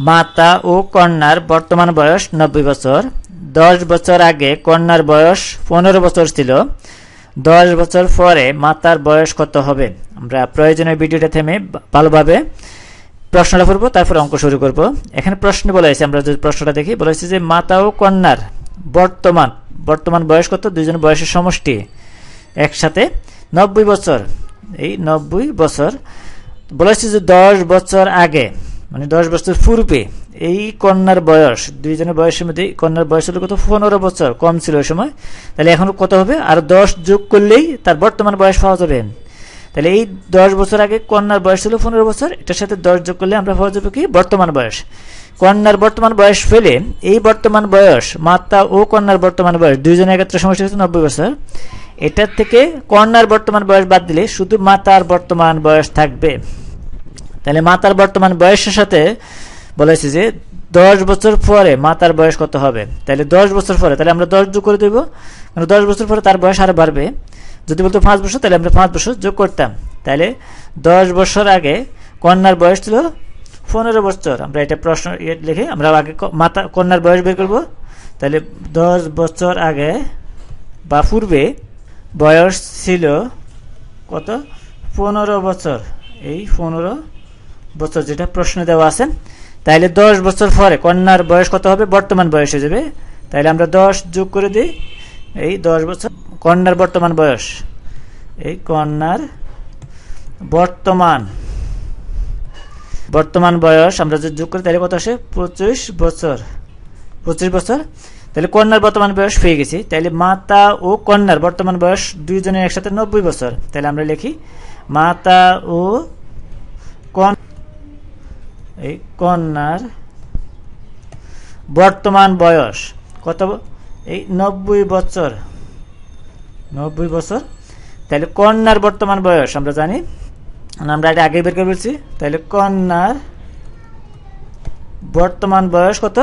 মাতা ও কন্যার বর্তমান বয়স নব্বই বছর। দশ বছর আগে কন্যার বয়স পনেরো বছর ছিল। দশ বছর পরে মাতার বয়স কত হবে? আমরা প্রয়োজনীয় ভিডিওটা থেমে ভালোভাবে প্রশ্নটা করব তারপর অঙ্ক শুরু করব। এখানে প্রশ্ন বলা হয়েছে, আমরা যদি প্রশ্নটা দেখি, বলা হয়েছে যে মাতা ও কন্যার বর্তমান বর্তমান বয়স কত? দুইজন বয়সের সমষ্টি। একসাথে নব্বই বছর। এই নব্বই বছর। বলা হয়েছে যে দশ বছর আগে মানে দশ বছর পূর্বে, এই কন্যার বয়স, দুইজনের বয়সের মধ্যে কন্যার বয়স হলো কত? পনেরো বছর, কম ছিল ওই সময়। তাহলে এখন কত হবে? আর দশ যোগ করলেই তার বর্তমান বয়স পাওয়া যাবে। তাহলে এই দশ বছর আগে কন্যার বয়স ছিল পনেরো বছর, এটার সাথে দশ যোগ করলে আমরা পাওয়া যাবে কি? বর্তমান বয়স। কন্যার বর্তমান বয়স ফেলে এই বর্তমান বয়স, মাতা ও কন্যার বর্তমান বয়স, দুইজনের একত্রে সমস্যা হচ্ছে নব্বই বছর। এটার থেকে কন্যার বর্তমান বয়স বাদ দিলে শুধু মাতার বর্তমান বয়স থাকবে। তাহলে মাতার বর্তমান বয়সের সাথে বলেছে যে দশ বছর পরে মাতার বয়স কত হবে? তাহলে দশ বছর পরে, তাহলে আমরা দশ যোগ করে দেবো। কারণ দশ বছর পরে তার বয়স আরও বাড়বে? যদি বলতো পাঁচ বছর, তাহলে আমরা পাঁচ বছর যোগ করতাম। তাহলে দশ বছর আগে কন্যার বয়স ছিল পনেরো বছর। আমরা এটা প্রশ্ন লিখে আমরা আগে মাতা, কন্যার বয়স বের করব। তাহলে দশ বছর আগে বা পূর্বে বয়স ছিল কত? পনেরো বছর। এই পনেরো বছর যেটা প্রশ্ন দেওয়া আছে তাহলে দশ বছর পরে কন্যার বয়স কত হবে? বর্তমান বয়স হয়ে যাবে। তাহলে আমরা দশ যোগ করে দিই, এই দশ বছর কন্যার বর্তমান বয়স, এই কন্যার বর্তমান বর্তমান বয়স আমরা যদি যোগ করি তাহলে কত আসে? পঁচিশ বছর পঁচিশ বছর। তাহলে কন্যার বর্তমান বয়স পেয়ে গেছি। তাহলে মাতা ও কন্যার বর্তমান বয়স দুইজনের একসাথে নব্বই বছর। তাহলে আমরা লিখি, মাতা ও কন এই কন্যার বর্তমান বয়স কত এই নব্বই বছর। নব্বই বছর। তাহলে কন্যার বর্তমান বয়স আমরা জানি। আমরা এটা বের করে বলছি। তাহলে কন্যার বর্তমান বয়স কত?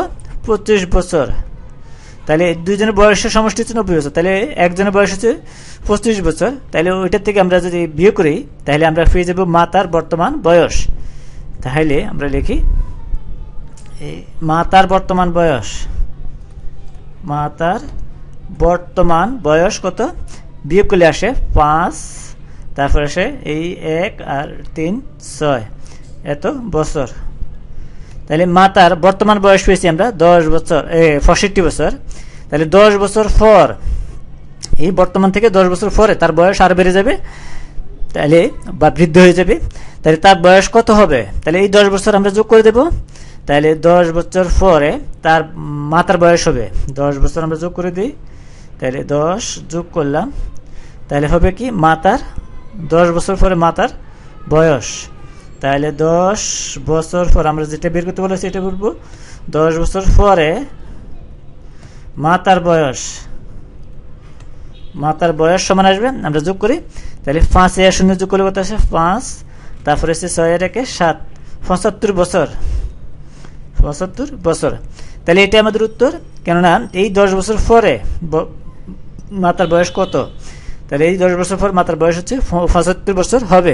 পঁচিশ বছর। তাহলে দুইজনের বয়সের সমষ্টি হচ্ছে নব্বই বছর। তাহলে একজনের বয়স হচ্ছে পঁচিশ বছর। তাহলে ওইটার থেকে আমরা যদি বিয়ে করি তাহলে আমরা পেয়ে যাব মাতার বর্তমান বয়স। তাহলে আমরা লিখি এই মাতার বর্তমান বয়স। মাতার বর্তমান বয়স কত? বিয়োগ করলে আসে পাঁচ, তারপর আসে এই এক আর তিন, ছয়। এত বছর। তাহলে মাতার বর্তমান বয়স পেয়েছি আমরা দশ বছর, এ, পঁয়ষট্টি বছর। তাহলে দশ বছর পর, এই বর্তমান থেকে দশ বছর পরে তার বয়স আর বেড়ে যাবে তাহলে বা বৃদ্ধ হয়ে যাবে। তাহলে তার বয়স কত হবে? তাহলে এই দশ বছর আমরা যোগ করে দেব। তাহলে দশ বছর পরে তার মাতার বয়স হবে। দশ বছর আমরা যোগ করে দিই। তাহলে দশ যোগ করলাম। তাহলে হবে কি? মাতার, দশ বছর পরে মাতার বয়স। তাহলে দশ বছর পর আমরা যেটা বের করতে বলেছি এটা বলব দশ বছর পরে মাতার বয়স। মাতার বয়স সমান আসবে। আমরা যোগ করি তাহলে পাঁচ এর শূন্য যোগ করলে কত আসে? পাঁচ। তারপরে হচ্ছে ছয় এর একে সাত। পঁচাত্তর বছর। পঁচাত্তর বছর। তাহলে এটা আমাদের উত্তর। কেননা এই দশ বছর পরে মাতার বয়স কত? তাহলে এই দশ বছর পর মাতার বয়স হচ্ছে পঁচাত্তর বছর হবে।